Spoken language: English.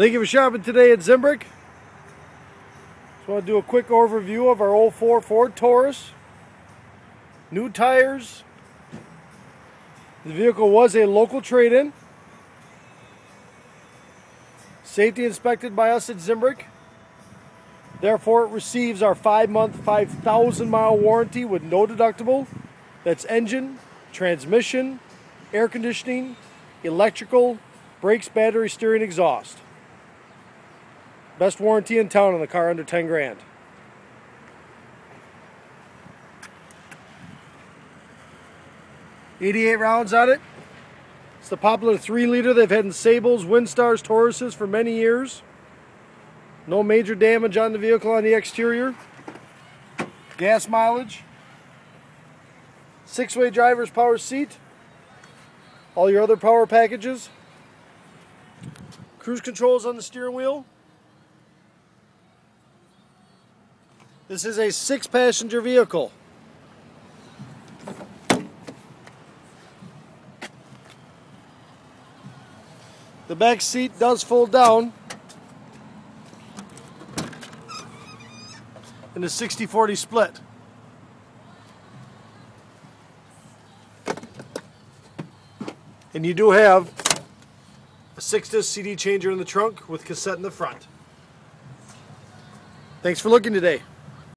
Thank you for shopping today at Zimbrick. Just want to do a quick overview of our 04 Ford Taurus. New tires. The vehicle was a local trade-in. Safety inspected by us at Zimbrick. Therefore, it receives our five-month, 5,000-mile warranty with no deductible. That's engine, transmission, air conditioning, electrical, brakes, battery, steering, exhaust. Best warranty in town on the car under 10 grand. Eighty-eight rounds on it. It's the popular three liter they've had in Sables, Windstars, Tauruses for many years. No major damage on the vehicle on the exterior. Gas mileage. Six-way driver's power seat. All your other power packages. Cruise controls on the steering wheel. This is a six passenger vehicle. The back seat does fold down in a 60-40 split. And you do have a 6-disc CD changer in the trunk with cassette in the front. Thanks for looking today.